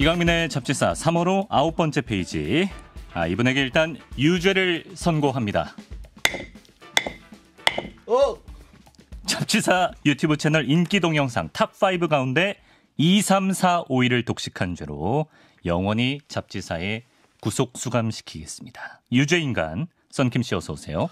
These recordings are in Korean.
이강민의 잡지사 3호로 아홉 번째 페이지. 아, 이분에게 일단 유죄를 선고합니다. 어, 잡지사 유튜브 채널 인기 동영상 탑5 가운데 2, 3, 4, 5위를 독식한 죄로 영원히 잡지사에 구속 수감시키겠습니다. 유죄인간 썬킴 씨 어서 오세요.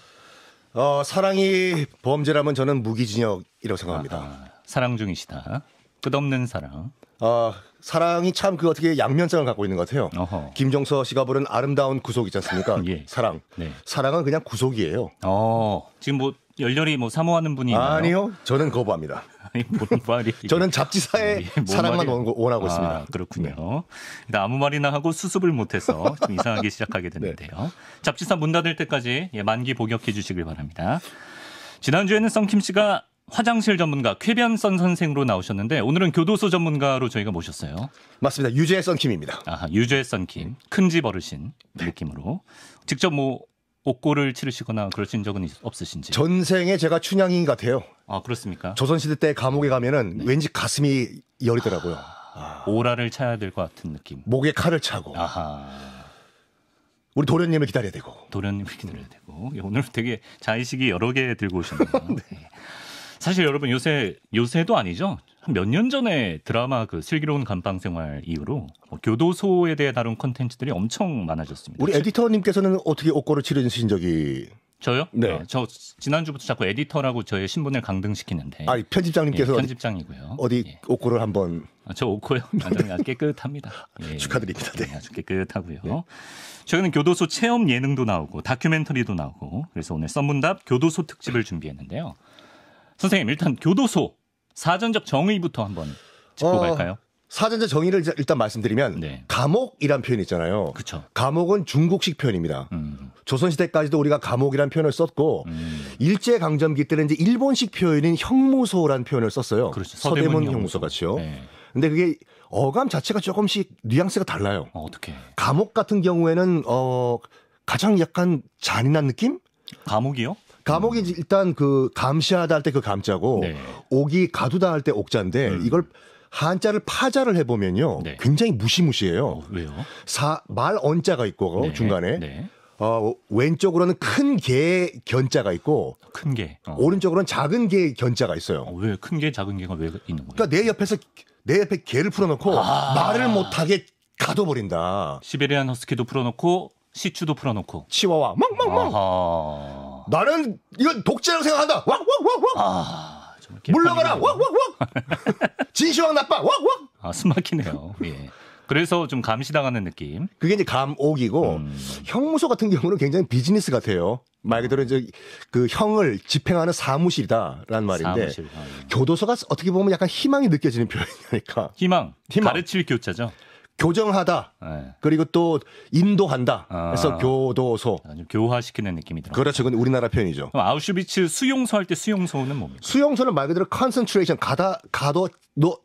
어, 사랑이 범죄라면 저는 무기징역이라고 생각합니다. 아, 사랑꾼이시다. 끝없는 사랑. 어, 사랑이 참 그 어떻게 양면성을 갖고 있는 것 같아요. 어허. 김종서 씨가 부른 아름다운 구속 있지 않습니까? 예. 사랑. 네. 사랑은 그냥 구속이에요. 어, 지금 뭐 열렬히 뭐 사모하는 분이 있나요? 아니요, 저는 거부합니다. 아니, 뭔 말이. 저는 잡지사에 예, 뭔 사랑만? 원- 원하고 아, 있습니다. 네. 그렇군요. 일단 아무 말이나 하고 수습을 못해서 좀 이상하게 시작하게 됐는데요. 네. 잡지사 문 닫을 때까지 예, 만기 복역해 주시길 바랍니다. 지난주에는 썬킴 씨가 화장실 전문가 쾌변선 선생으로 나오셨는데 오늘은 교도소 전문가로 저희가 모셨어요. 맞습니다. 유재 썬킴입니다. 아하, 유죄 썬킴, 큰 집 어르신 느낌으로 직접 뭐 옥고를 치르시거나 그러신 적은 있- 없으신지? 전생에 제가 춘향이 같아요. 아 그렇습니까? 조선시대 때 감옥에 가면은 네. 왠지 가슴이 여리더라고요. 오라를 차야 될 것 같은 느낌. 목에 칼을 차고 아하. 우리 도련님을 기다려야 되고. 도련님을 기다려야 되고 예, 오늘 되게 자의식이 여러 개 들고 오셨네요. 네. 사실 여러분 요새 요새도 아니죠. 한 몇 년 전에 드라마 그 슬기로운 감방 생활 이후로 뭐 교도소에 대해 다룬 컨텐츠들이 엄청 많아졌습니다. 우리 에디터님께서는 어떻게 옥고를 치르신 적이 저요? 네. 어, 저 지난주부터 자꾸 에디터라고 저의 신분을 강등시키는데 아니 편집장님께서 예, 편집장이고요. 어디 예. 옥고를 한번 아, 저 오코요. 완전히 아주 깨끗합니다. 예. 축하드립니다. 네. 네, 아주 깨끗하고요. 최근에 교도소 체험 예능도 나오고 다큐멘터리도 나오고 그래서 오늘 썬문답 교도소 특집을 준비했는데요. 선생님 일단 교도소 사전적 정의부터 한번 짚고 어, 갈까요? 사전자 정의를 일단 말씀드리면 네. 감옥이란 표현 있잖아요. 그쵸. 감옥은 중국식 표현입니다. 음, 조선시대까지도 우리가 감옥이란 표현을 썼고 음, 일제 강점기 때는 이제 일본식 표현인 형무소라는 표현을 썼어요. 그렇죠. 서대문 형무소 같이요. 네. 근데 그게 어감 자체가 조금씩 뉘앙스가 달라요. 어, 어떻게 감옥 같은 경우에는 어 가장 약간 잔인한 느낌? 감옥이요? 감옥이 일단 그 감시하다 할 때 그 감자고 네. 옥이 가두다 할 때 옥자인데 음. 이걸 한자를 파자를 해보면요 네. 굉장히 무시무시해요. 어, 왜요? 사, 말 언자가 있고 네, 중간에 네. 어, 왼쪽으로는 큰 개 견자가 있고 큰 게. 어. 오른쪽으로는 작은 개 견자가 있어요. 어, 왜큰 게 작은 게가 왜 있는 거예요? 그러니까 내 옆에서 내 옆에 개를 풀어놓고 아. 말을 못하게 가둬버린다. 시베리안 허스키도 풀어놓고 시추도 풀어놓고. 치와와 멍멍멍. 아하. 나는 이건 독재라고 생각한다. 왁왁왁왁. 아, 정말 물러가라. 왁왁왁. 진시황 나빠. 왁왁. 아, 숨막히네요. 예. 그래서 좀 감시당하는 느낌. 그게 이제 감옥이고 음. 형무소 같은 경우는 굉장히 비즈니스 같아요. 말 그대로 이제 그 형을 집행하는 사무실이다라는 말인데 사무실. 아, 예. 교도소가 어떻게 보면 약간 희망이 느껴지는 표현이니까 희망. 희망. 가르칠 교자죠. 교정하다 예. 그리고 또 인도한다. 아. 그래서 교도소. 아주 교화시키는 느낌이 들어요. 그렇죠. 그건 우리나라 표현이죠. 그럼 아우슈비츠 수용소 할 때 수용소는 뭡니까? 수용소는 말 그대로 concentration 가다 가둬 너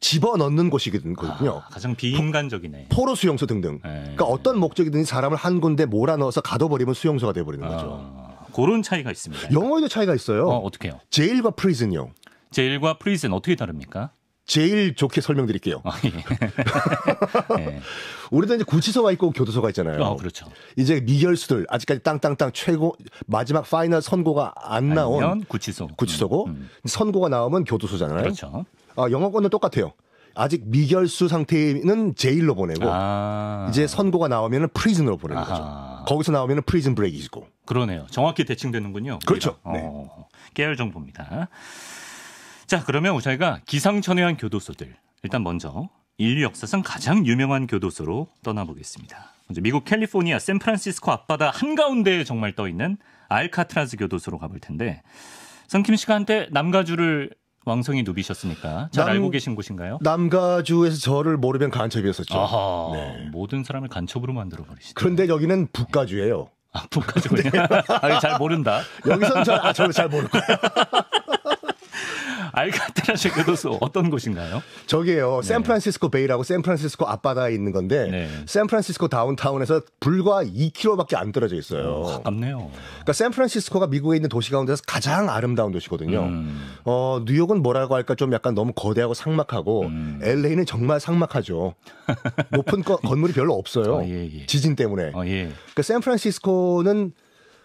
집어 넣는 곳이거든요. 아, 가장 비인간적이네. 포로 수용소 등등. 네. 그러니까 어떤 목적이든지 사람을 한 군데 몰아넣어서 가둬버리면 수용소가 돼버리는 거죠. 아, 그런 차이가 있습니다. 영어에도 차이가 있어요. 어, 어떻게요? jail과 prison요. jail과 prison 어떻게 다릅니까? 제일 좋게 설명드릴게요. 아, 예. 예. 우리도 이제 구치소가 있고 교도소가 있잖아요. 어, 그렇죠. 이제 미결수들 아직까지 땅땅땅 최고 마지막 final 선고가 안 나온 구치소. 구치소고 음, 음. 선고가 나오면 교도소잖아요. 그렇죠. 아, 영어권은 똑같아요. 아직 미결수 상태는 jail로 보내고 아. 이제 선고가 나오면은 prison으로 보내는 아하. 거죠. 거기서 나오면은 Prison Break이고. 그러네요. 정확히 대칭되는군요. 그렇죠. 우리가. 어, 깨알 정보입니다. 자, 그러면 저희가 기상천외한 교도소들. 일단 먼저 인류 역사상 가장 유명한 교도소로 떠나보겠습니다. 먼저 미국 캘리포니아 샌프란시스코 앞바다 한가운데에 정말 떠 있는 알카트라즈 교도소로 가볼 텐데 성킴 씨가 한때 남가주를 왕성히 누비셨으니까 잘 남- 알고 계신 곳인가요? 남가주에서 저를 모르면 간첩이었었죠. 아하, 네. 모든 사람을 간첩으로 만들어 버리시죠. 그런데 여기는 북가주예요. 아, 북가주군요. 아, 잘 모른다. 여기서는 잘, 아, 저는 잘 모를 거예요. 알카트라즈 교도소 어떤 곳인가요? 저기에요. 샌프란시스코 베이라고 샌프란시스코 앞바다에 있는 건데 네. 샌프란시스코 다운타운에서 불과 2km밖에 안 떨어져 있어요. 가깝네요. 그러니까 샌프란시스코가 미국에 있는 도시 가운데서 가장 아름다운 도시거든요. 음. 어, 뉴욕은 뭐라고 할까 좀 약간 너무 거대하고 삭막하고 음. LA는 정말 삭막하죠. 높은 거- 건물이 별로 없어요. 어, 예, 예. 지진 때문에. 어, 예. 그러니까 샌프란시스코는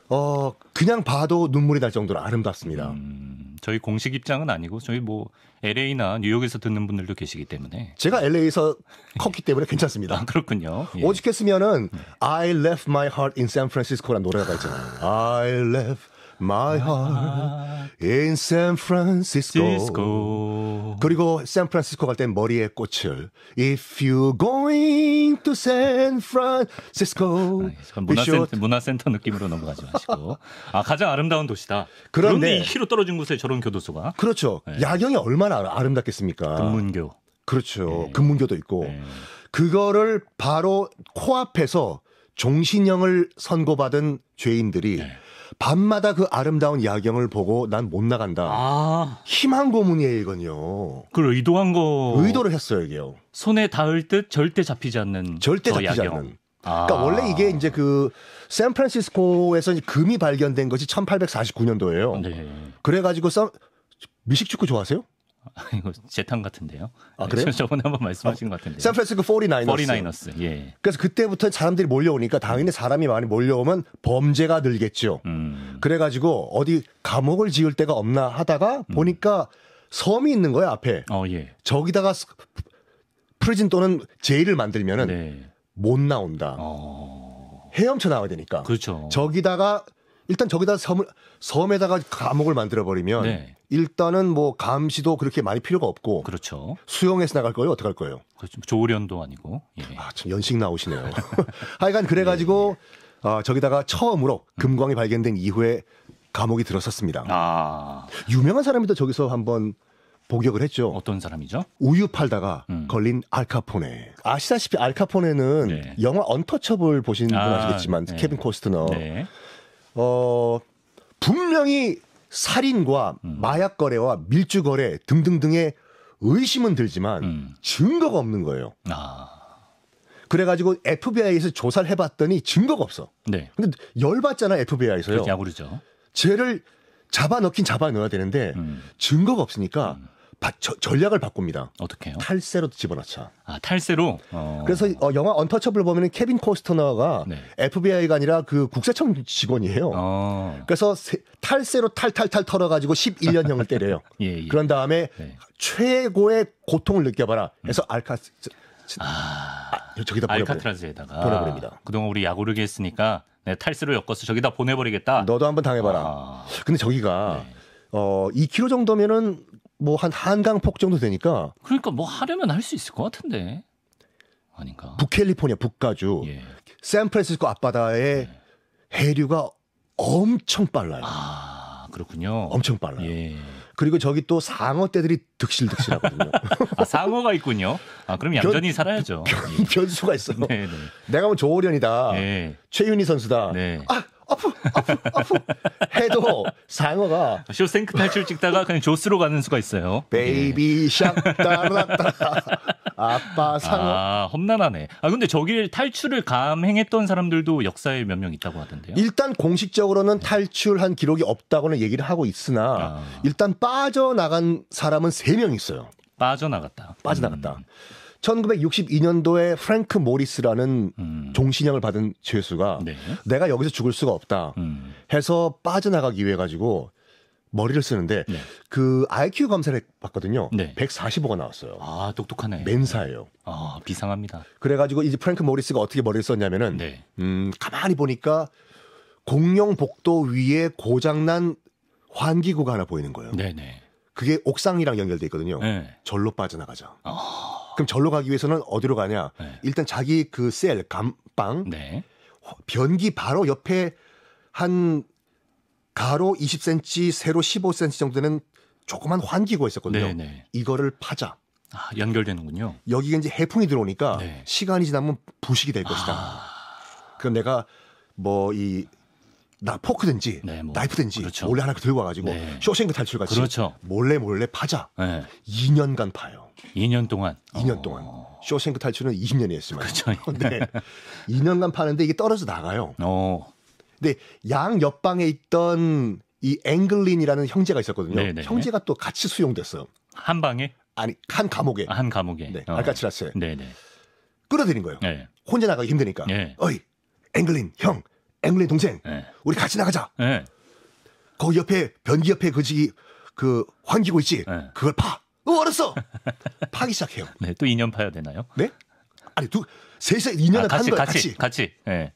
어, 그냥 봐도 눈물이 날 정도로 아름답습니다. 음, 저희 공식 입장은 아니고 저희 뭐 LA나 뉴욕에서 듣는 분들도 계시기 때문에 제가 LA에서 컸기 때문에 괜찮습니다. 아, 그렇군요. 예. 오직했으면 I left my heart in San Francisco라는 노래가 있잖아요. I left my heart in San Francisco. 그리고 샌프란시스코 갈 땐 머리에 꽃을 If you going to San Francisco 아, 문화센터, 문화센터 느낌으로 넘어가지 마시고. 아, 가장 아름다운 도시다. 그런데- 그런데 2km 떨어진 곳에 저런 교도소가 그렇죠. 네. 야경이 얼마나 아름답겠습니까? 금문교. 그렇죠. 네. 금문교도 있고 네. 그거를 바로 코앞에서 종신형을 선고받은 죄인들이 네. 밤마다 그 아름다운 야경을 보고 난 못 나간다. 아, 희망 고문이에요, 이건요. 그걸 의도한 거. 의도를 했어요, 이게요. 손에 닿을 듯 절대 잡히지 않는. 절대 저 잡히지 야경. 않는. 아. 그러니까 원래 이게 이제 그 샌프란시스코에서 금이 발견된 것이 1849년도예요. 네. 그래가지고 썸 미식축구 좋아하세요? 이거 재탕 같은데요. 아, 그래요? 저- 저번에 한번 말씀하신 것 같은데. 샌프란시스코 49ers. 49ers. 예. 그래서 그때부터 사람들이 몰려오니까 당연히 사람이 많이 몰려오면 범죄가 늘겠죠. 음. 그래 가지고 어디 감옥을 지을 데가 없나 하다가 보니까 섬이 있는 거야 앞에. 어, 예. 저기다가 스- prison 또는 jail을 만들면은 네. 못 나온다. 어. 헤엄쳐 나와야 되니까. 그렇죠. 저기다가 일단 저기다 섬을 섬에다가 감옥을 만들어 버리면 네. 일단은 뭐 감시도 그렇게 많이 필요가 없고 그렇죠. 수용해서 나갈 거예요. 어떡할 거예요? 그렇죠. 조오련도 아니고. 예. 아, 참 연식 나오시네요. 하여간 그래 가지고 아, 저기다가 처음으로 금광이 발견된 이후에 감옥이 들어섰습니다. 아, 유명한 사람이 또 저기서 한번 복역을 했죠. 어떤 사람이죠? 우유 팔다가 음. 걸린 알카포네. 아시다시피 알카포네는 네. 영화 언터처블 보신 분 아, 아시겠지만 네. 케빈 코스트너 네. 어 분명히 살인과 음. 마약 거래와 밀주 거래 등등등의 의심은 들지만 음. 증거가 없는 거예요. 아, 그래가지고 FBI에서 조사를 해봤더니 증거가 없어. 네. 근데 열받잖아 FBI에서요. 야구르죠. 쟤를 잡아 넣긴 잡아 넣어야 되는데 음. 증거가 없으니까 바- 저- 전략을 바꿉니다. 어떻게 해요? 탈세로 집어넣자. 아, 탈세로. 어. 그래서 어, 영화 언터처블 보면은 케빈 코스터너가 네. FBI가 아니라 그 국세청 직원이에요. 어. 그래서 세- 탈세로 탈탈탈 털어가지고 11년형을 때려요. 예, 예. 그런 다음에 네. 최고의 고통을 느껴봐라. 해서 알카 아, 아, 저기다. 알카트라즈에다가 보내버립니다. 그동안 우리 야구르게 했으니까 내가 탈세로 엮어서 저기다 보내버리겠다. 너도 한번 당해봐라. 아, 근데 저기가 네. 어 2km 정도면은 뭐 한 한강 폭 정도 되니까 그러니까 뭐 하려면 할 수 있을 것 같은데 아닌가? 북캘리포니아 북가주 예. 샌프란시스코 앞바다의 해류가 엄청 빨라요. 아 그렇군요. 엄청 빨라요. 예. 그리고 저기 또 상어떼들이 득실득실하거든요. 아 상어가 있군요. 아 그럼 얌전히 살아야죠. 변수가 있어. 네, 네. 내가 뭐 조호련이다. 네. 최윤희 선수다. 네. 아, 아프, 아프, 아프. 해도 상어가 쇼생크 탈출 찍다가 그냥 조스로 가는 수가 있어요. Baby Shark 따라따라 아빠 상어. 아 험난하네. 아 근데 저길 탈출을 감행했던 사람들도 역사에 몇 명 있다고 하던데요. 일단 공식적으로는 탈출한 기록이 없다고는 얘기를 하고 있으나 아. 일단 빠져나간 사람은 3명 있어요. 빠져나갔다. 빠져나갔다. 1962년도에 프랭크 모리스라는 음. 종신형을 받은 죄수가 네. 내가 여기서 죽을 수가 없다 음. 해서 빠져나가기 위해 가지고 머리를 쓰는데 네. 그 IQ 검사를 봤거든요. 네. 145가 나왔어요. 아 똑똑하네. 맨사예요. 아 비상합니다. 그래가지고 이제 프랭크 모리스가 어떻게 머리를 썼냐면은 네. 음 가만히 보니까 공룡 복도 위에 고장난 환기구가 하나 보이는 거예요. 네네. 그게 옥상이랑 연결돼 있거든요. 네. 절로 빠져나가자. 아, 그럼 절로 가기 위해서는 어디로 가냐? 네. 일단 자기 그 셀 감방 네. 변기 바로 옆에 한 가로 20cm, 세로 15cm 정도 되는 조그만 환기구가 있었거든요. 네네. 이거를 파자. 아 연결되는군요. 여기가 이제 해풍이 들어오니까 네. 시간이 지나면 부식이 될 것이다. 아, 그럼 내가 뭐 이 나 포크든지 네, 뭐, 나이프든지 그렇죠. 몰래 하나 들고 와가지고 네. 쇼생크 탈출같이 그렇죠. 몰래 몰래 파자. 네. 2년간 파요. 2년 동안. 2년 어. 동안. 쇼생크 탈출은 20년이 했지만. 그렇죠. 네. 2년간 파는데 이게 떨어져 나가요. 어. 근데 양 옆방에 있던 이 앵글린이라는 형제가 있었거든요. 네네. 형제가 또 같이 수용됐어요. 한 방에 아니 한 감옥에 한 감옥에. 네, 어. 알카트라스에 네네. 끌어들인 거예요. 네. 혼자 나가기 힘드니까. 네. 어이 앵글린 형, 앵글린 동생, 네. 우리 같이 나가자. 네. 거기 옆에 변기 옆에 그지 그 환기구 있지. 네. 그걸 파. 어 알았어. 파기 시작해요. 네. 또 2년 파야 되나요? 네? 아니 두 셋이 2년을 아, 같이, 파는 거야 같이 같이. 같이. 네.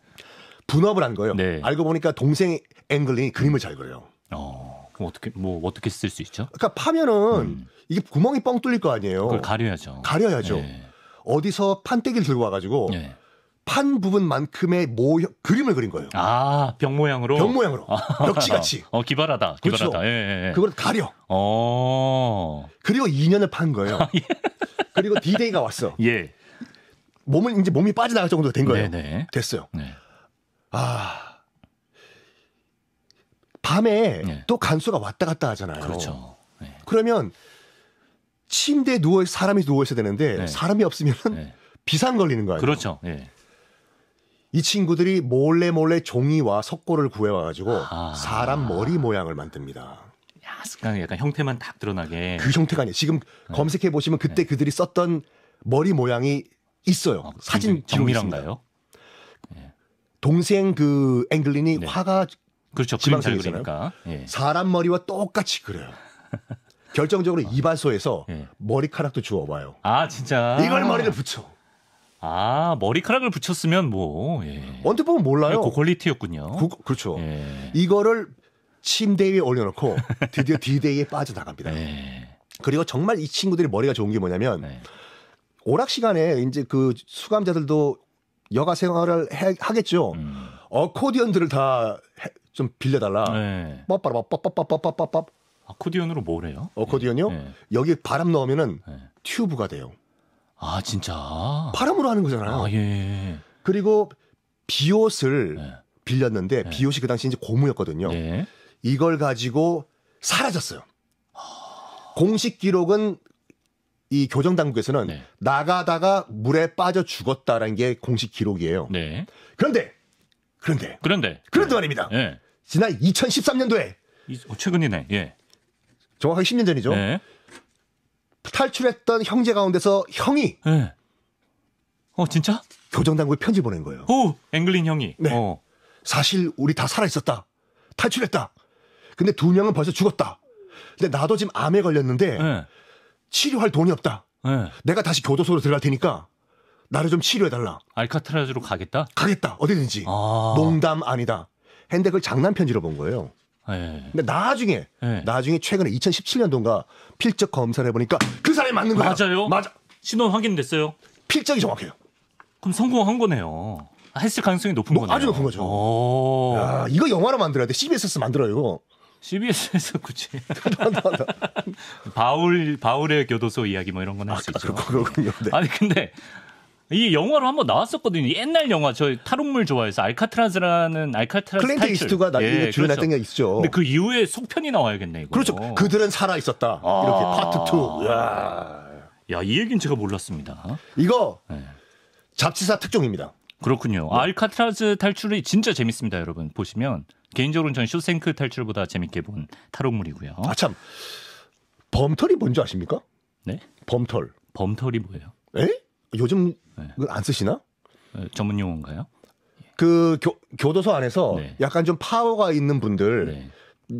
분업을 한 거예요. 네. 알고 보니까 동생 앵글린이 그림을 잘 그려요. 어. 그럼 어떻게 뭐 어떻게 쓸 수 있죠? 그러니까 파면은 이게 구멍이 뻥 뚫릴 거 아니에요. 음. 그걸 가려야죠. 가려야죠. 네. 어디서 판때기를 들고 와가지고 네. 판 부분만큼의 모 그림을 그린 거예요. 아, 병 모양으로. 벽 모양으로 벽지같이 어, 기발하다. 그렇죠. 기발하다. 예, 예, 예. 그걸 가려. 어. 그리고 2년을 판 거예요. 그리고 디데이가 왔어. 예. 몸을 이제 몸이 빠져나갈 정도가 된 거예요. 네네. 됐어요. 네. 아 밤에 네. 또 간수가 왔다 갔다 하잖아요. 그렇죠. 네. 그러면 침대에 누워 사람이 누워 있어야 되는데 네. 사람이 없으면 네. 비상 걸리는 거예요. 그렇죠. 예. 이 친구들이 몰래 몰래 종이와 석고를 구해와가지고 아. 사람 머리 모양을 만듭니다. 약간 약간 형태만 딱 드러나게. 그 형태가 아니에요. 지금 네. 검색해 보시면 그때 그들이 썼던 머리 모양이 있어요. 어, 사진 기록이 있습니다. 정밀한가요? 동생 그 앵글린이 네. 화가 그렇죠. 그리니까. 예. 사람 머리와 똑같이 그려요. 결정적으로 이발소에서 예. 머리카락도 주워봐요. 아 진짜. 이걸 머리를 붙여. 아 머리카락을 붙였으면 뭐. 예. 언뜻 보면 몰라요. 그 퀄리티였군요. 그, 그렇죠. 예. 이거를 침대 위에 올려놓고 드디어 디데이에 빠져나갑니다. 네. 그리고 정말 이 친구들이 머리가 좋은 게 뭐냐면 네. 오락 시간에 이제 그 수감자들도 여가 생활을 해- 하겠죠. 음. 어코디언들을 다 좀 빌려달라. 네. 빠빠라 빠빠빠빠빠빠빠 아코디언으로 뭘 해요? 어코디언요? 네. 여기 바람 넣으면은 네. 튜브가 돼요. 아 진짜. 바람으로 하는 거잖아요. 아 예. 그리고 비옷을 네. 빌렸는데 비옷이 그 당시 이제 고무였거든요. 네. 이걸 가지고 사라졌어요. 공식 기록은 이 교정 당국에서는 네. 나가다가 물에 빠져 죽었다라는 게 공식 기록이에요. 네. 그런데 그런데 그런데. 그런데 말입니다. 예. 지난 2013년도에 이- 어, 최근이네. 예. 정확하게 10년 전이죠. 네. 탈출했던 형제 가운데서 형이 예. 어 진짜? 교정 당국에 편지 보낸 거예요. 오 앵글린 형이. 네. 어. 사실 우리 다 살아 있었다. 탈출했다. 근데 두 명은 벌써 죽었다. 근데 나도 지금 암에 걸렸는데 예. 치료할 돈이 없다. 예. 내가 다시 교도소로 들어갈 테니까 나를 좀 치료해 달라. 알카트라즈로 가겠다. 가겠다. 어디든지. 아. 농담 아니다. 했는데 그걸 장난 편지로 본 거예요. 예. 근데 나중에 네. 나중에 최근에 2017년도인가 필적 검사를 해보니까 그 사람이 맞는 거야. 맞아요? 맞아. 신원 확인됐어요. 필적이 정확해요. 그럼 성공한 거네요. 아, 했을 가능성이 높은 뭐, 거네요. 아주 높은 거죠. 오. 야, 이거 영화로 만들어야 돼. CBS에서 만들어요. 이거. CBS에서 굳이 바울 바울의 교도소 이야기 뭐 이런 건 할수 있죠. 그렇군요. 네. 아니 근데 이 영화로 한번 나왔었거든요. 옛날 영화 저 탈옥물 좋아해서 알카트라즈라는 알카트라즈 클린트 탈출. 이스트가 나, 예, 주연했던 그렇죠. 게 있죠. 근데 그 이후에 속편이 나와야겠네 이거. 그렇죠. 그들은 살아 있었다. 아. 이렇게 파트 2. 야. 야, 이 얘기는 제가 몰랐습니다. 이거 네. 잡지사 특종입니다. 그렇군요. 알카트라즈 탈출이 진짜 재밌습니다, 여러분. 보시면 개인적으로는 전 쇼생크 탈출보다 재밌게 본 탈옥물이고요. 아 참. 범털이 뭔지 아십니까? 네? 범털. 범털이 뭐예요? 에? 요즘 네. 안 쓰시나? 어, 전문 용어인가요? 그 교, 교도소 안에서 네. 약간 좀 파워가 있는 분들 네.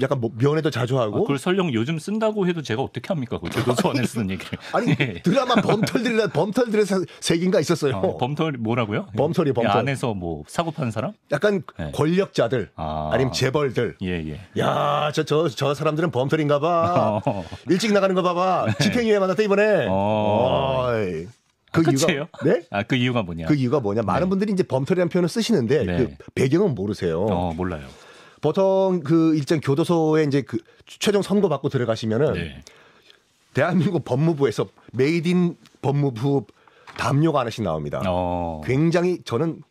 약간 뭐 면회도 자주 아, 하고 그걸 설령 요즘 쓴다고 해도 제가 어떻게 합니까? 그 교도소 안에 쓰는 얘기를. 아니 예. 드라마 범털들이라 범털들의 사- 세계인가 있었어요. 어, 범털 뭐라고요? 범털이 범털. 이 안에서 뭐 사고 파는 사람? 약간 네. 권력자들 아. 아. 니면 재벌들. 예, 예. 야, 저 저 저 사람들은 범털인가 봐. 어. 일찍 나가는 거 봐봐. 집행유예 만났다 이번에. 어. 어이. 그 끝이에요? 이유가 네? 아, 그 이유가 뭐냐? 그 이유가 뭐냐? 많은 분들이 이제 범털이라는 표현을 쓰시는데 네. 그 배경은 모르세요. 어, 몰라요. 보통 그 일정 교도소에 이제 그 최종 선고 받고 들어가시면은 네. 대한민국 법무부에서 made in 법무부 담요가 하나씩 나옵니다. 어. 굉장히 저는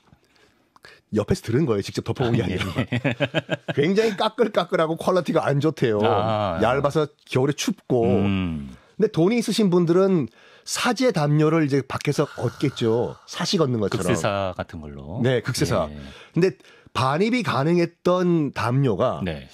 옆에서 들은 거예요. 직접 덮어본 게 아, 예, 아니라. 굉장히 까끌까끌하고 quality가 안 좋대요. 아. 얇아서 겨울에 춥고. 음. 근데 돈이 있으신 분들은 사제 담요를 이제 밖에서 얻겠죠. 사시 걷는 것처럼. 극세사 같은 걸로. 네, 극세사. 예. 근데 반입이 가능했던 담요가 네.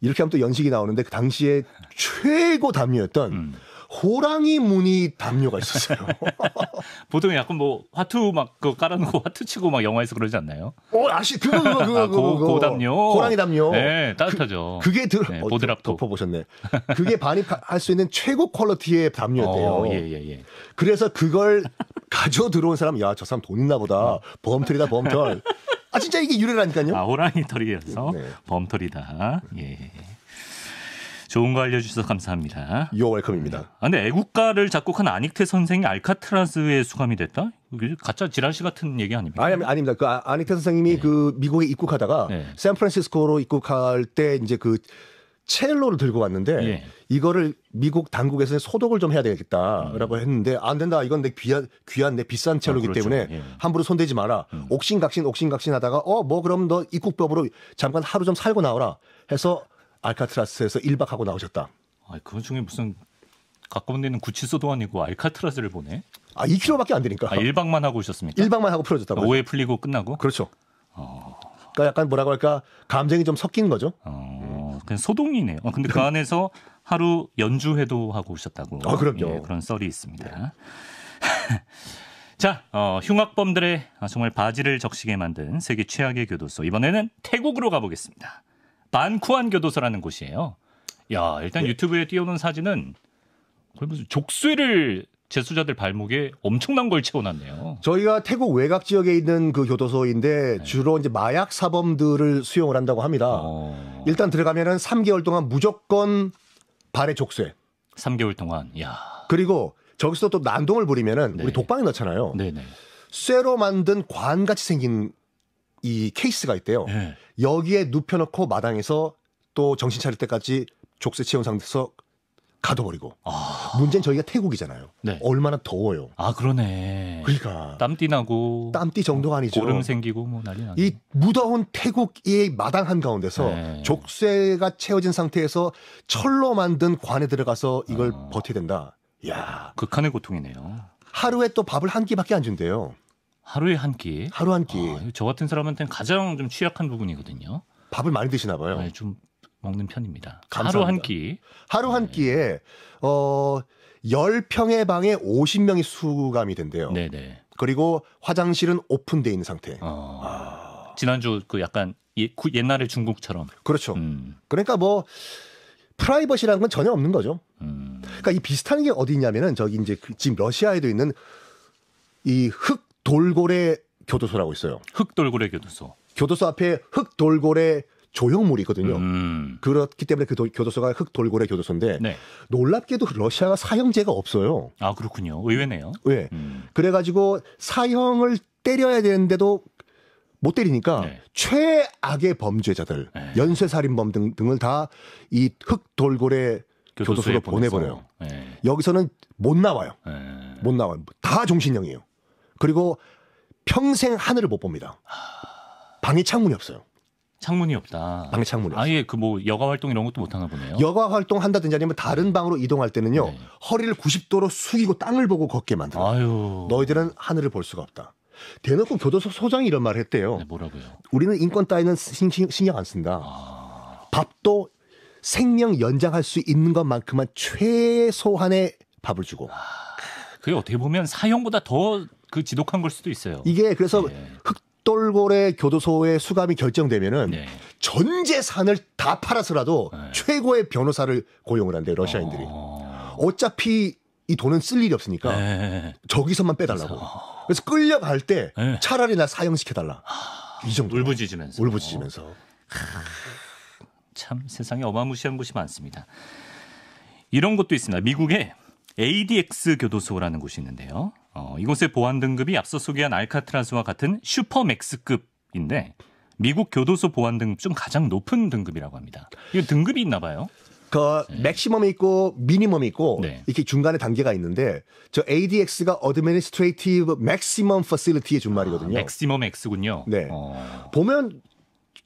이렇게 하면 또 연식이 나오는데 그 당시에 최고 담요였던 음. 호랑이 무늬 담요가 있었어요. 보통 약간 뭐 화투 막 그거 깔아놓고 화투 치고 막 영화에서 그러지 않나요? 어, 아시 그거 그거 그거 아, 그거, 고, 그거. 고담요. 호랑이 담요. 네, 따뜻하죠. 그 게 들 네, 어, 보드랍도. 덮어 보셨네. 그게 반입할 수 있는 최고 퀄리티의 담요였대요. 어, 예, 예, 예. 그래서 그걸 가져 들어온 사람 야 저 사람 돈 있나 보다. 범털이다 범털. 아 진짜 이게 유래라니까요. 아, 호랑이 털이어서 네. 범털이다. 예. 좋은 거 알려주셔서 감사합니다. 요 웰컴입니다. 아, 근데 애국가를 작곡한 아닉테 선생이 알카트라즈에 수감이 됐다? 가짜 지랄시 같은 얘기 아닙니까? 아니 아닙니다. 그 아- 아닉테 선생님이 그 미국에 입국하다가 네. 샌프란시스코로 입국할 때 이제 그 첼로를 들고 왔는데 예. 이거를 미국 당국에서 소독을 좀 해야 되겠다라고 했는데 안 된다. 이건 내 귀한 귀한 내 비싼 첼로기 아, 그렇죠. 때문에 예. 함부로 손대지 마라. 옥신각신 옥신각신 하다가 어 뭐 그럼 너 입국법으로 잠깐 하루 좀 살고 나오라 해서 알카트라스에서 1박 하고 나오셨다. 아, 그 중에 무슨 가까운 데는 구치소도 아니고 알카트라즈를 보네? 아 2km밖에 안 되니까 아, 1박만 하고 오셨습니까? 1박만 하고 풀어졌다고. 오해 풀리고 끝나고? 그렇죠. 그러니까 약간 뭐라고 할까 감정이 좀 섞인 거죠. 어, 그냥 소동이네요. 어, 근데 그 안에서 하루 연주회도 하고 오셨다고. 아, 그럼요. 예, 그런 썰이 있습니다. 자, 어, 흉악범들의 아, 정말 바지를 적시게 만든 세계 최악의 교도소. 이번에는 태국으로 가보겠습니다. 반쿠안 교도소라는 곳이에요. 야, 일단 네. 유튜브에 띄워놓은 사진은 거의 무슨 족쇄를 재수자들 발목에 엄청난 걸 채워놨네요. 저희가 태국 외곽 지역에 있는 그 네. 교도소인데 주로 이제 마약 사범들을 수용을 한다고 합니다. 어, 일단 들어가면은 3개월 동안 무조건 발에 족쇄. 3개월 동안. 야, 그리고 저기서 또 난동을 부리면은 네. 우리 독방에 넣잖아요. 네네. 쇠로 만든 관 같이 생긴 이 케이스가 있대요. 네. 여기에 눕혀놓고 마당에서 또 정신 차릴 때까지 족쇄 채운 상태에서 가둬버리고. 아, 문제는 저희가 태국이잖아요. 네. 얼마나 더워요. 아 그러네. 그러니까 땀띠 나고 땀띠 정도가 아니죠. 고름 생기고 뭐 난리 나네. 이 무더운 태국의 마당 한 가운데서 네. 족쇄가 채워진 상태에서 철로 만든 관에 들어가서 이걸 어. 버텨야 된다. 야 극한의 고통이네요. 하루에 또 밥을 한 끼밖에 안 준대요. 하루에 한 끼. 하루 한 끼. 아, 저 같은 사람한테는 가장 좀 취약한 부분이거든요. 밥을 많이 드시나 봐요. 네, 좀 먹는 편입니다. 감사합니다. 하루 한 끼. 하루 한 끼에 어 10평의 방에 50명이 수감이 된대요. 네 네. 그리고 화장실은 오픈돼 있는 상태. 어, 아, 지난주 그 약간 예, 구- 옛날의 중국처럼. 그렇죠. 음, 그러니까 뭐 프라이버시라는 건 전혀 없는 거죠. 음. 그러니까 이 비슷한 게 어디 있냐면은 저기 이제 그 지금 러시아에도 있는 이 흑 돌고래 교도소라고 있어요. 흑돌고래 교도소. 교도소 앞에 흑 돌고래 조형물이 있거든요. 음. 그렇기 때문에 그 도- 교도소가 흑 돌고래 교도소인데 네. 놀랍게도 러시아가 사형제가 없어요. 아 그렇군요. 의외네요. 왜? 음. 그래가지고 사형을 때려야 되는데도 못 때리니까 네. 최악의 범죄자들, 네. 연쇄살인범 등, 등을 다 이 흑 돌고래 교도소에 교도소로. 보내버려요. 네. 여기서는 못 나와요. 네. 못 나와요. 다 종신형이에요. 그리고 평생 하늘을 못 봅니다. 방에 창문이 없어요. 창문이 없다. 방에 창문이 없어요. 아예 그 뭐 여가 활동 이런 것도 못 하나 보네요. 여가 활동 한다든지 아니면 다른 방으로 이동할 때는요. 네. 허리를 90도로 숙이고 땅을 보고 걷게 만들어요. 아유. 너희들은 하늘을 볼 수가 없다. 대놓고 교도소 소장이 이런 말을 했대요. 네, 뭐라고요? 우리는 인권 따위는 신- 신경 안 쓴다. 아, 밥도 생명 연장할 수 있는 것만큼만 최소한의 밥을 주고. 그게 어떻게 보면 사형보다 더 그 지독한 걸 수도 있어요. 이게 그래서 네. 흑돌고래 교도소의 수감이 결정되면은 네. 전 재산을 다 팔아서라도 네. 최고의 변호사를 고용을 한대요, 러시아인들이. 어... 어차피 이 돈은 쓸 일이 없으니까 네. 저기서만 빼달라고. 그래서- 그래서 끌려갈 때 네. 차라리 나 사형시켜달라. 이 정도. 울부짖으면서. 울부짖으면서. 참 세상에 어마무시한 곳이 많습니다. 이런 곳도 있습니다. 미국에 ADX 교도소라는 곳이 있는데요. 어, 이곳의 보안 등급이 앞서 소개한 알카트라스와 같은 supermax급인데 미국 교도소 보안 등급 중 가장 높은 등급이라고 합니다. 이거 등급이 있나 봐요. 그 maximum이 있고 minimum이 있고 네. 이렇게 중간에 단계가 있는데 저 ADX가 Administrative Maximum Facility의 준말이거든요. maximum X군요. 네. 어, 보면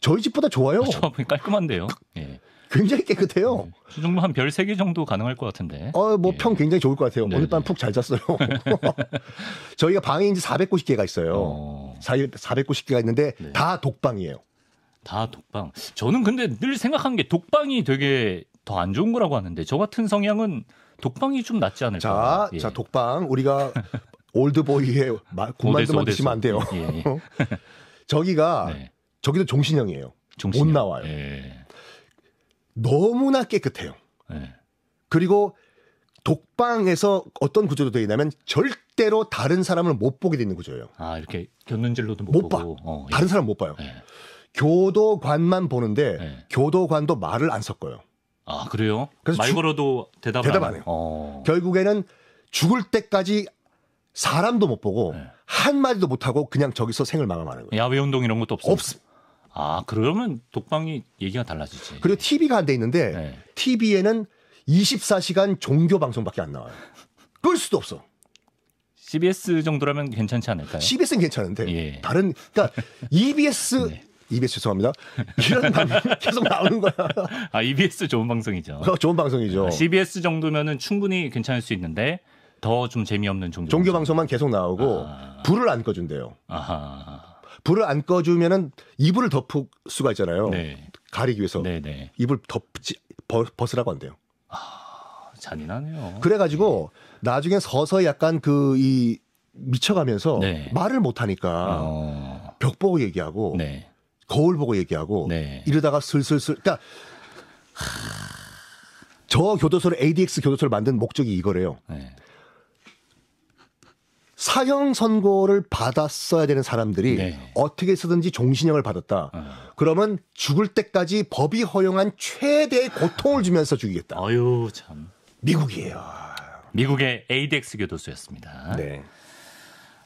저희 집보다 좋아요. 저 깔끔한데요. 예. 굉장히 깨끗해요. 이 정도 한별세개 정도 가능할 것 같은데. 어, 뭐 예. 평 굉장히 좋을 것 같아요. 오늘 밤 푹 잘 잤어요. 저희가 방이 이제 490개가 있어요. 어, 490개가 있는데 네. 다 독방이에요. 다 독방. 저는 근데 늘 생각한 게 독방이 되게 더 안 좋은 거라고 하는데 저 같은 성향은 독방이 좀 낫지 않을까. 자, 예. 자 독방 우리가 올드보이의 군만두만. 드시면 안 돼요. 예. 저기가 네. 저기도 종신형이에요. 정신이 못 나와요. 예. 너무나 깨끗해요. 예. 그리고 독방에서 어떤 구조로 되어 있냐면 절대로 다른 사람을 못 보게 되는 구조예요. 아 이렇게 곁눈질로도 못, 못 봐. 어, 예. 다른 사람 못 봐요. 예. 교도관만 보는데 네. 교도관도 말을 안 섞어요. 아 그래요? 그래서 말 주- 걸어도 대답 대답 안안 해요. 어. 결국에는 죽을 때까지 사람도 못 보고 네. 한 마디도 못 하고 그냥 저기서 생을 마감하는 거예요. 야외 운동 이런 것도 없어. 없. 아 그러면 독방이 얘기가 달라지지. 그리고 TV가 안돼 있는데 네. TV에는 24시간 종교 방송밖에 안 나와요. 끌 수도 없어. CBS 정도라면 괜찮지 않을까요? CBS는 괜찮은데 예. 다른 그러니까 EBS 네. EBS 죄송합니다. 이런 방송이 계속 나오는 거야. 아 EBS 좋은 방송이죠. 그거 좋은 방송이죠. CBS 정도면은 충분히 괜찮을 수 있는데 더 좀 재미없는 종교. 종교 방송만 계속 나오고 아. 불을 안 꺼준대요. 아하. 불을 안 꺼주면은 이불을 덮을 수가 있잖아요. 네. 가리기 위해서 네네. 이불 덮지 벗, 벗으라고 한대요. 잔인하네요. 그래가지고 나중에 서서히 약간 그 이 미쳐가면서 네. 말을 못 하니까 어. 벽 보고 얘기하고 네. 거울 보고 얘기하고 네. 이러다가 슬슬슬 그러니까 저 교도소를 ADX 교도소를 만든 목적이 이거래요. 네. 사형 선고를 받았어야 되는 사람들이 네. 어떻게 해서든지 종신형을 받았다. 어. 그러면 죽을 때까지 법이 허용한 최대의 고통을 주면서 죽이겠다. 어유 참. 미국이에요. 미국의 ADX 교도소였습니다. 네.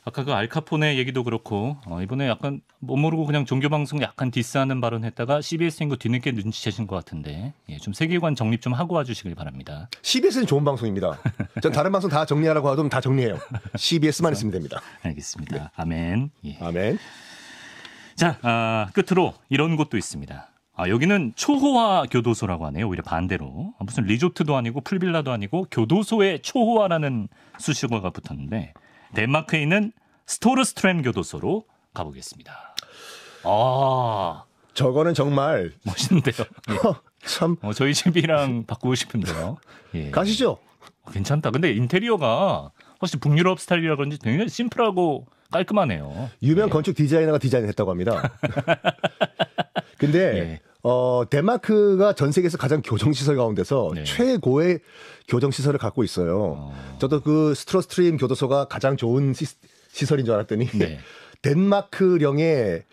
아까 그 알카포네 얘기도 그렇고 어, 이번에 약간 못 모르고 그냥 종교 방송 약간 디스하는 발언했다가 CBS인 거 뒤늦게 눈치채신 것 같은데 예, 좀 세계관 정립 좀 하고 와주시길 바랍니다. CBS는 좋은 방송입니다. 전 다른 방송 다 정리하라고 하면 다 정리해요. CBS만 있으면 됩니다. 알겠습니다. 아멘. 예. 아멘. 자 아, 끝으로 이런 곳도 있습니다. 아, 여기는 초호화 교도소라고 하네요. 오히려 반대로 아, 무슨 리조트도 아니고 풀빌라도 아니고 교도소에 초호화라는 수식어가 붙었는데 덴마크에 있는 스토르스트렘 교도소로 가보겠습니다. 아 저거는 정말 멋있는데요. 예. 참 어, 저희 집이랑 바꾸고 싶은데요. 예. 가시죠. 괜찮다. 근데 인테리어가 훨씬 북유럽 스타일이라 그런지 굉장히 심플하고 깔끔하네요. 유명 건축 디자이너가 디자인했다고 합니다. 근데 예. 어 덴마크가 전 세계에서 가장 교정 시설 가운데서 네. 최고의 교정 시설을 갖고 있어요. 저도 그 스트로스트림 교도소가 가장 좋은 시, 설인줄 알았더니 네. 덴마크령의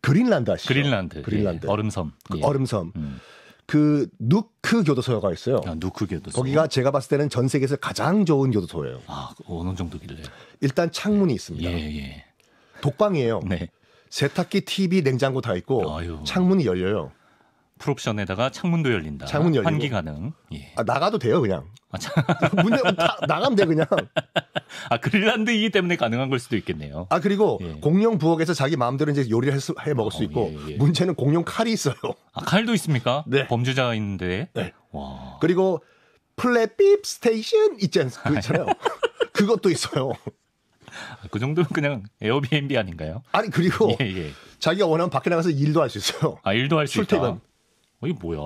그린란드 아시죠? 그린란드. 그린란드. 예. 얼음섬. 그 예. 얼음섬. 음. 그 누크 교도소가 있어요. 아, 누크 교도소. 거기가 제가 봤을 때는 전 세계에서 가장 좋은 교도소예요. 아, 어느 정도길래. 일단 창문이 있습니다. 예, 예. 독방이에요. 네. 세탁기, TV, 냉장고 다 있고 아유. 창문이 열려요. full option에다가 창문도 열린다. 창문 열리고. 환기 가능. 예. 아, 나가도 돼요, 그냥. 아, 참. 문 열면 다 나가면 돼, 그냥. 아, 그린란드이기 때문에 가능한 걸 수도 있겠네요. 아, 그리고 예. 공용 부엌에서 자기 마음대로 이제 요리를 해, 수- 해 먹을 수 어, 있고, 예, 예. 문제는 공용 칼이 있어요. 아, 칼도 있습니까? 네. 범죄자 있는데. 네. 와. 그리고 플레이 스테이션 있지 않, 그 있잖아요. 그것도 있어요. 그 정도면 그냥 에어비앤비 아닌가요? 아니, 그리고 예, 예. 자기가 원하면 밖에 나가서 일도 할 수 있어요. 아, 일도 할 수 있다. 출퇴근. 어, 이게 뭐야?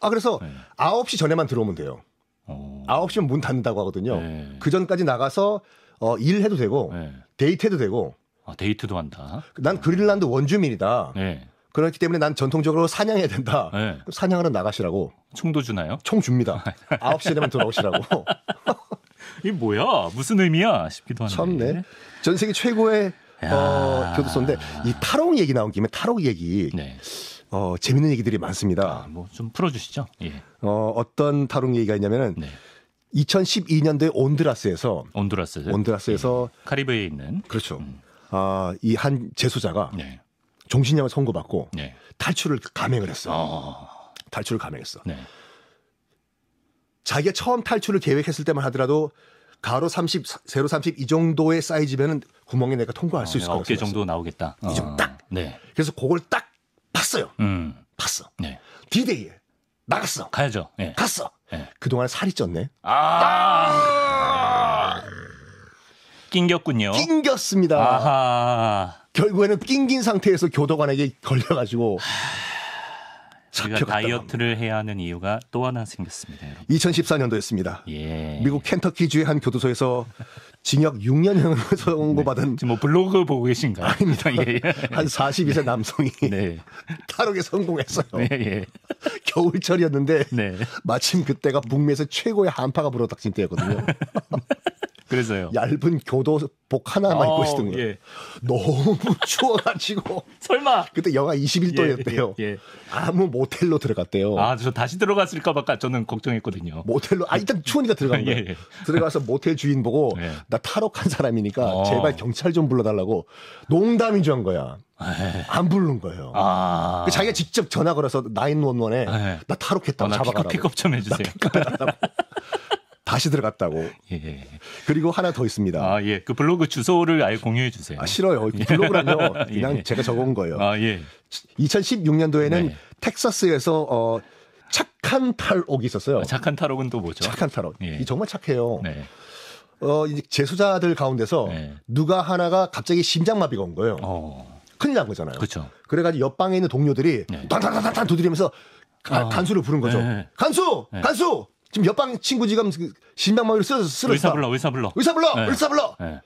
아, 그래서 네. 9시 전에만 들어오면 돼요. 어. 9시면 문 닫는다고 하거든요. 네. 그 전까지 나가서 어, 일해도 되고, 네. 데이트해도 되고, 아, 데이트도 한다. 난 그린란드 원주민이다. 네. 그렇기 때문에 난 전통적으로 사냥해야 된다. 네. 사냥하러 나가시라고 총도 주나요? 총 줍니다. 9시 전에만 돌아오시라고. 이게 뭐야? 무슨 의미야? 싶기도 한데. 참네. 전 세계 최고의 야. 어, 교도소인데 이 탈옥 얘기 나온 김에 탈옥 얘기 네. 어, 재밌는 얘기들이 아, 많습니다. 뭐좀 풀어주시죠. 예. 어, 어떤 탈옥 얘기가 있냐면은 네. 2012년도에 온드라스에서 온두라스. 온드라스에서 예. 카리브해에 있는. 그렇죠. 아, 이 한 재소자가 네. 종신형을 선고받고 네. 탈출을 감행을 했어. 요 어. 탈출을 감행했어. 네. 자기가 처음 탈출을 계획했을 때만 하더라도 가로 30, 세로 30 이 정도의 사이즈면은 구멍에 내가 통과할 수 있을 것 어깨 같아요. 정도 나오겠다. 이 정도 딱. 네. 그래서 그걸 딱 봤어요. 음. 봤어. 네. 디데이에 나갔어. 가야죠. 예. 갔어. 네. 그동안 살이 쪘네. 아. 낑겼군요. 낑겼습니다. 아하. 결국에는 낑긴 상태에서 교도관에게 걸려가지고 잡혀갔다. 다이어트를 해야 하는 이유가 또 하나 생겼습니다, 여러분. 2014년도였습니다. 예. 미국 켄터키주의 한 교도소에서 징역 6년형을 선고받은 지금 뭐 블로그 보고 계신가요? 아닙니다. 예. 예. 한 42세 남성이 네. 탈옥에 성공했어요. 네, 예. 겨울철이었는데 네. 마침 그때가 북미에서 최고의 한파가 불어닥친 때였거든요. 그래서요. 얇은 교도복 하나만 입고 어, 있었던 거예요. 예. 너무 추워가지고 설마. 그때 영하 21도였대요. 예, 예, 예. 아무 모텔로 들어갔대요. 아, 저 다시 들어갔을까봐 저는 걱정했거든요. 모텔로 아 일단 추우니까 들어간 거예요. 예, 예. 들어가서 모텔 주인 보고 예. 나 탈옥한 사람이니까 어. 제발 경찰 좀 불러달라고 농담인 줄 한 거야. 에이. 안 부른 거예요. 아. 그 자기가 직접 전화 걸어서 911에 예. 나 탈옥했다고 어, 나 잡아가라고. 픽업, 좀 해주세요. 다시 들어갔다고. 예. 그리고 하나 더 있습니다. 아, 아, 예. 그 블로그 주소를 아예 공유해 주세요. 싫어요. 블로그라뇨. 그냥 예. 제가 적은 거예요. 아, 예. 2016년도에는 네. 텍사스에서 어, 착한 탈옥이 있었어요. 착한 탈옥은 또 뭐죠? 착한 탈옥. 예. 이 정말 착해요. 네. 어, 이제 재수자들 가운데서 네. 누가 하나가 갑자기 심장마비가 온 거예요. 어. 큰일 난 거잖아요. 그렇죠. 그래가지고 옆방에 있는 동료들이 네. 단단단단 두드리면서 가- 아. 간수를 부른 거죠. 네. 간수, 네. 간수. 지금 옆방 친구 지금 그 심장마비로 쓰러졌어. 쓰러졌어. 의사 불러, 의사 불러. 의사 불러, 네. 의사 불러. 네.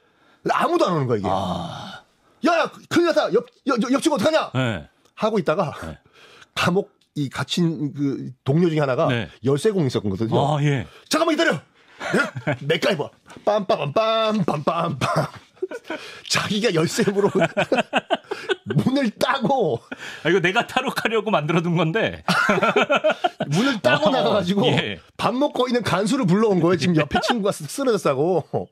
아무도 안 오는 거야 이게. 아. 야, 야, 큰일 났다. 옆, 옆, 옆 친구 어떡하냐? 네. 하고 있다가 네. 감옥 이 갇힌 그 동료 중에 하나가 네. 열쇠공 있었거든요. 아, 예. 잠깐만 기다려. 네? 맥가이버. 빰빰빰빰 빰빰빰. 자기가 열쇠로 문을 따고 아, 이거 내가 탈옥하려고 만들어둔 건데. 문을 따고 어, 나가가지고 예. 밥 먹고 있는 간수를 불러온 거예요. 지금 옆에 친구가 쓰- 쓰러졌다고.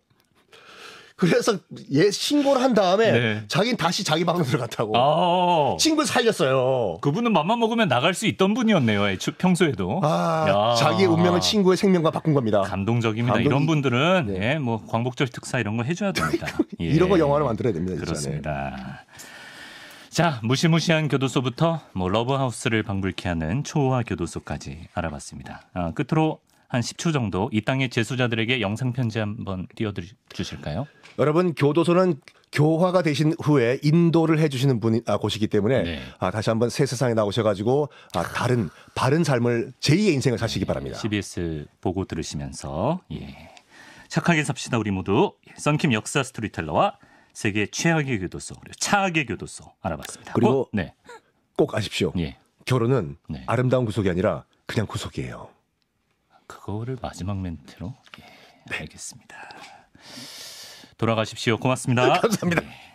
그래서 얘 신고를 한 다음에 네. 자기는 다시 자기 방으로 들어갔다고. 아. 친구를 살렸어요. 그분은 맘만 먹으면 나갈 수 있던 분이었네요. 애초- 평소에도. 아, 야. 자기의 운명을 친구의 생명과 바꾼 겁니다. 감동적입니다. 감동이- 이런 분들은 네. 예, 뭐 광복절 특사 이런 거 해줘야 됩니다. 예. 이런 거 영화로 만들어야 됩니다. 그렇습니다. 자, 무시무시한 교도소부터 뭐 러브하우스를 방불케 하는 초호화 교도소까지 알아봤습니다. 아, 끝으로 한 10초 정도 이 땅의 재수자들에게 영상 편지 한번 띄워주실까요? 여러분 교도소는 교화가 되신 후에 인도를 해주시는 분이 아, 곳이기 때문에 네. 아, 다시 한번 새 세상에 나오셔가지고 아, 다른 바른 삶을 제2의 인생을 사시기 바랍니다. CBS 보고 들으시면서 예. 착하게 삽시다 우리 모두 예, 썬킴 역사 스토리텔러와 세계 최악의 교도소 그리고 차악의 교도소 알아봤습니다. 그리고 어? 네, 꼭 아십시오. 예, 결혼은 네. 아름다운 구속이 아니라 그냥 구속이에요. 그거를 마지막 멘트로 예, 알겠습니다. 돌아가십시오. 고맙습니다. 감사합니다. 예.